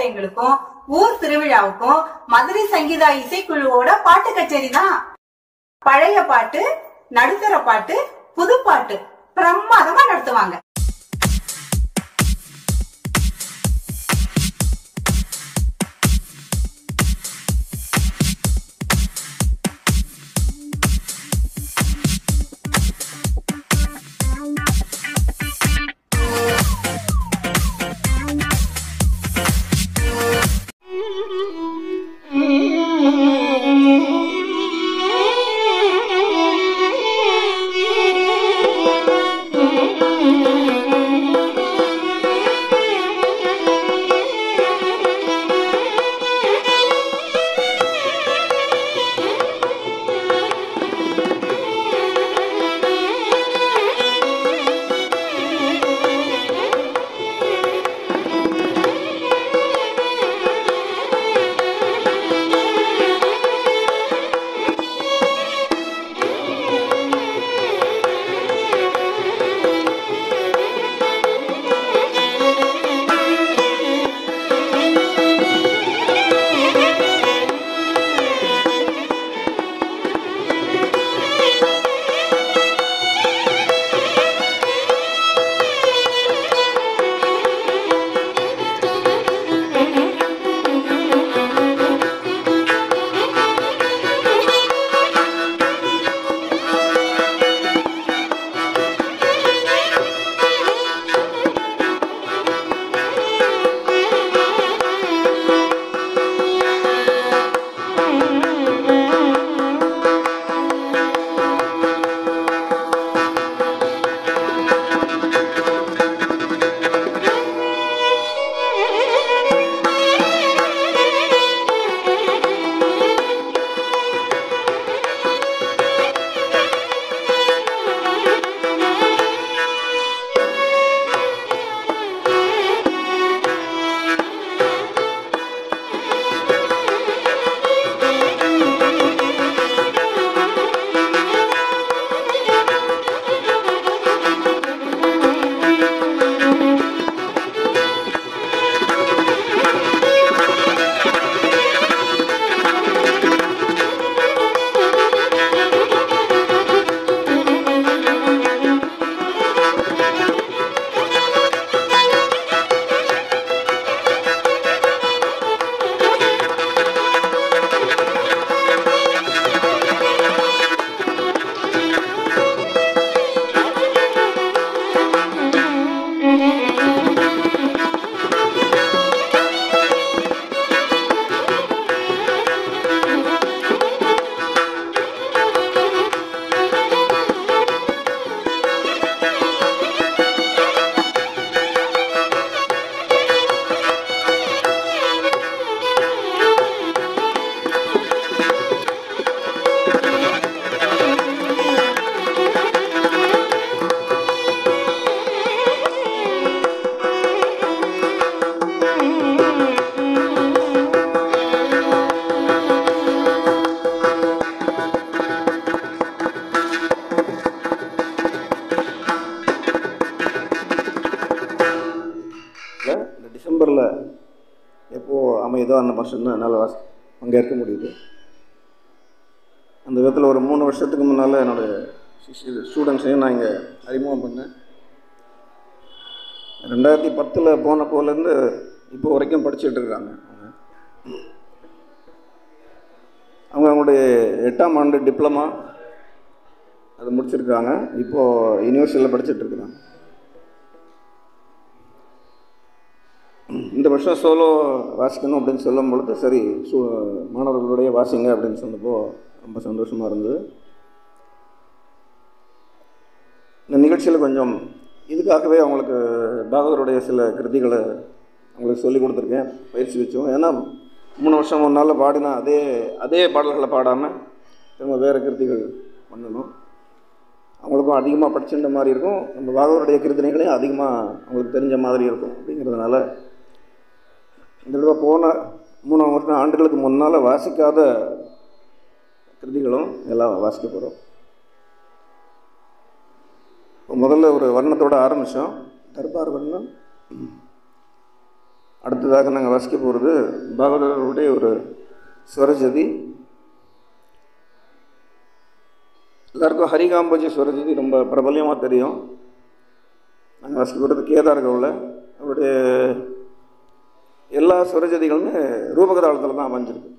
எங்க ஊர் திருவிழாவுக்கும் மதுரை சங்கீதா இசைக்குழுவோட பாட்டு கச்சேரி தான். பழைய பாட்டு நடுத்தர பாட்டு புதுப்பாட்டு பிரமாதமா நடத்துவாங்க. அமையுதோ என்னால் வாசி பங்கேற்க முடியுது. அந்த விதத்தில் ஒரு மூணு வருஷத்துக்கு முன்னால் என்னோடய ஸ்டூடெண்ட்ஸையும் நான் இங்கே அறிமுகம் பண்ணேன். ரெண்டாயிரத்தி பத்தில் போன போலேருந்து இப்போ வரைக்கும் படிச்சுட்டு இருக்காங்க அவங்க. அவங்க அவங்களுடைய எட்டாம் ஆண்டு டிப்ளமா அது முடிச்சிருக்காங்க. இப்போது யூனிவர்சிட்டியில் படிச்சுட்டு இருக்கிறாங்க வருஷம் சோலோ வாசிக்கணும் அப்படின்னு சொல்லும் பொழுது சரி சு மாணவர்களுடைய வாசிங்க அப்படின்னு சொன்னப்போ ரொம்ப சந்தோஷமாக இருந்தது. இந்த நிகழ்ச்சியில் கொஞ்சம் இதுக்காகவே அவங்களுக்கு பாகவருடைய சில கிருதிகளை அவங்களுக்கு சொல்லிக் கொடுத்துருக்கேன் பயிற்சி வச்சோம். ஏன்னா மூணு வருஷம் ஒரு நாளில் பாடினா அதே அதே பாடல்களை பாடாமல் திரும்ப வேறு கிருதிகள் பண்ணணும். அவங்களுக்கும் அதிகமாக படிச்சுட்ட மாதிரி இருக்கும். நம்ம பாகவருடைய கிருதினைகளையும் அதிகமாக அவங்களுக்கு தெரிஞ்ச மாதிரி இருக்கும் அப்படிங்கிறதுனால இந்த தடவை போன மூணு வருஷம் ஆண்டுகளுக்கு முன்னால் வாசிக்காத கிருதிகளும் எல்லாம் வாசிக்க போகிறோம் முதல்ல ஒரு வர்ணத்தோடு ஆரம்பித்தோம் தர்பார் வர்ணம். அடுத்ததாக நாங்கள் வாசிக்க போகிறது பாகவதருடைய ஒரு ஸ்வரஜதி. எல்லாருக்கும் ஹரிகாம்பஜி ஸ்வரஜதி ரொம்ப பிரபல்யமாக தெரியும். நாங்கள் வாசிக்க போகிறது கேதார் கவுல. அவருடைய எல்லா சுரஜதிகளுமே ரூபகதாளத்தில் தான் அமைஞ்சிருக்கு.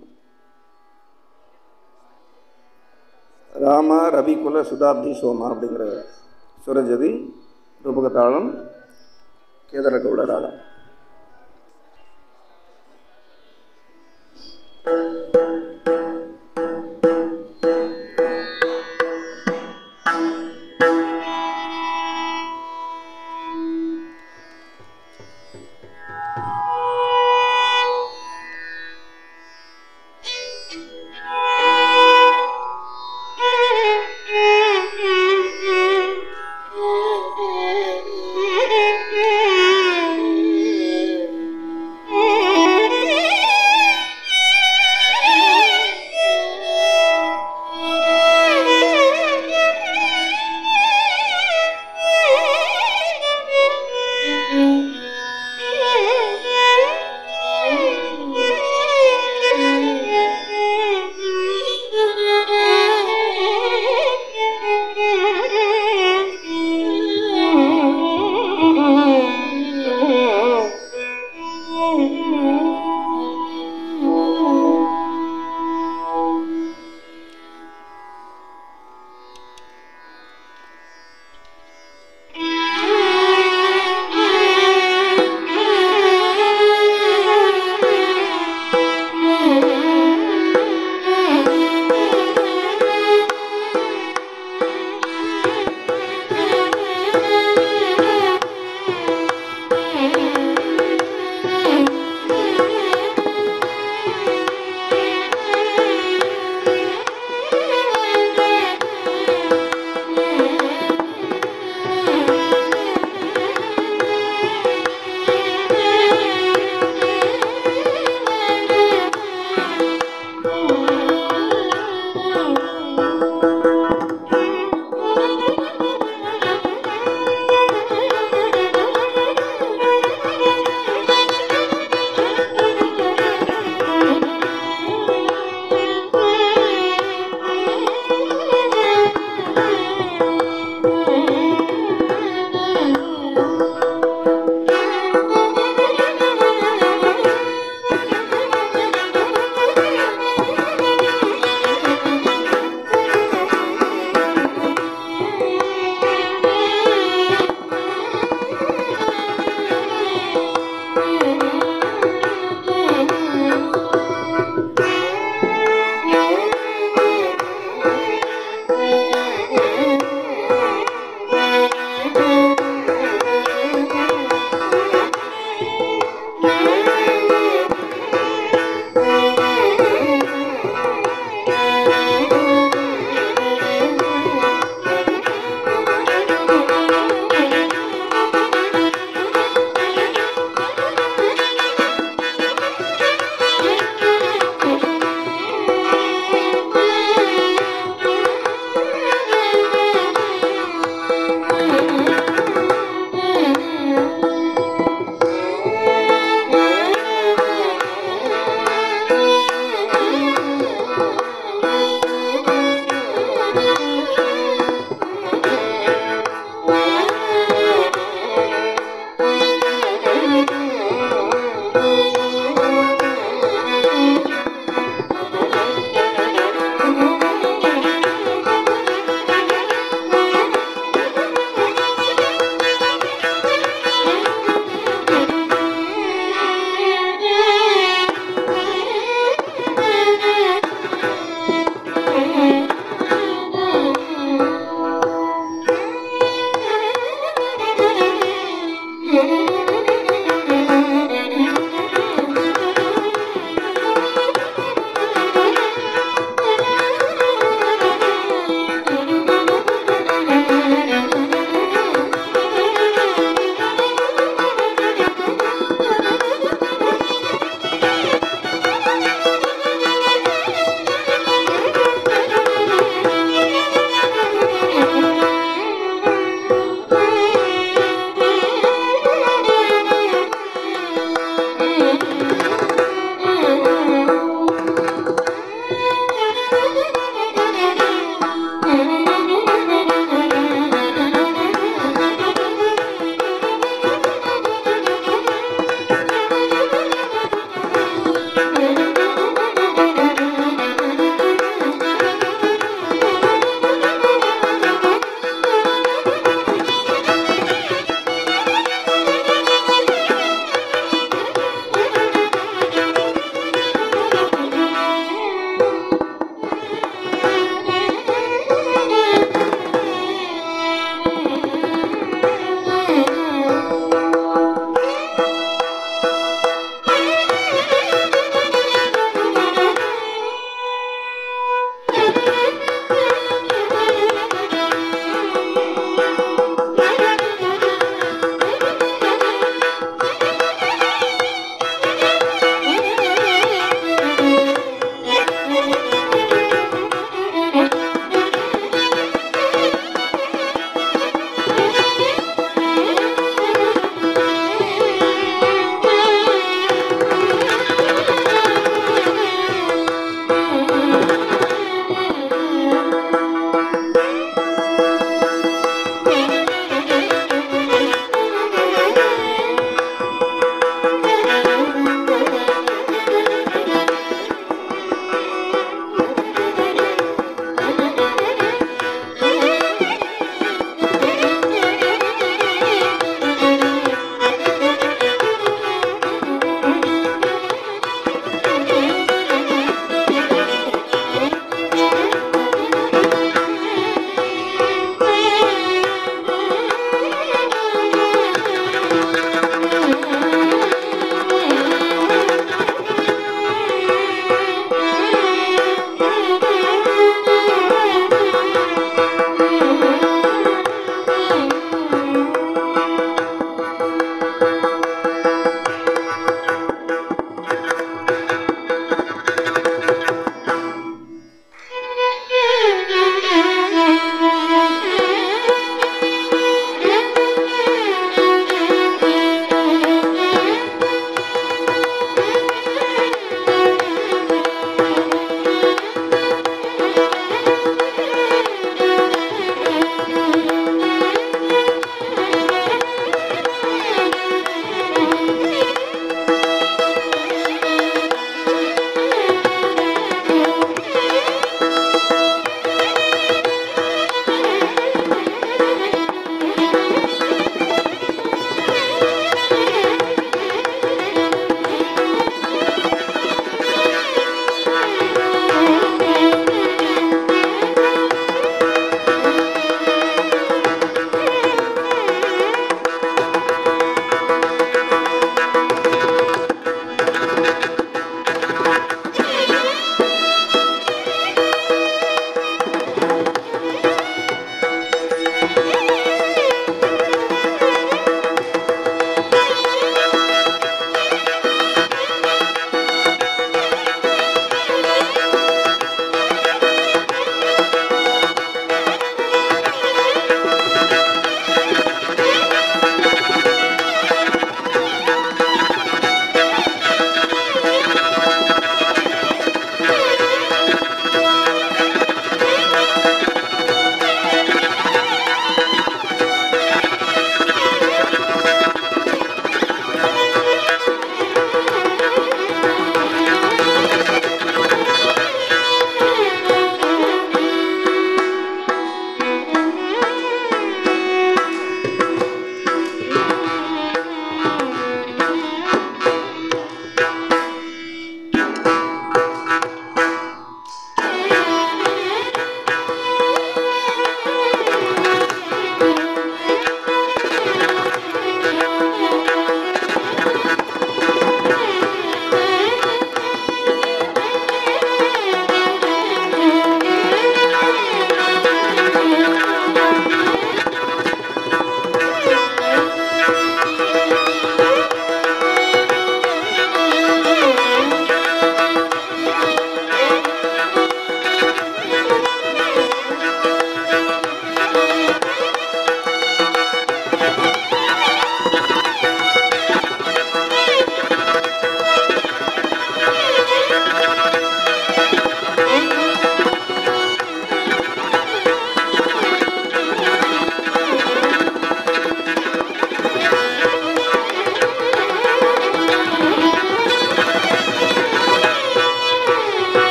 ராம ரவிகுல சுதாப்தி சோமா அப்படிங்கிற சுரஜதி ரூபகதாளம் கேதரகவுட ராகம்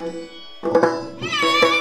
Hey!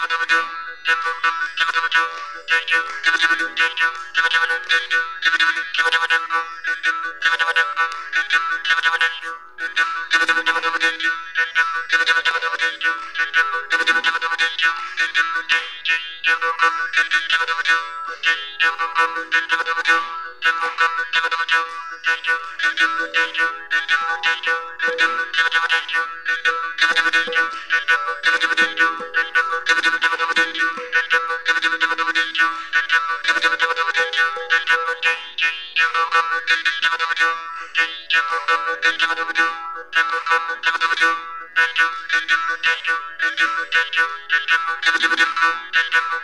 Thank you.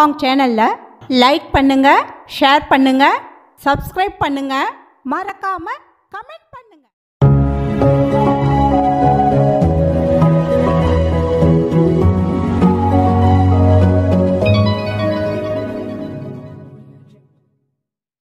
Song சேனலில் லைக் பண்ணுங்கள் ஷேர் பண்ணுங்கள் சப்ஸ்கிரைப் பண்ணுங்கள் பண்ணுங்கள்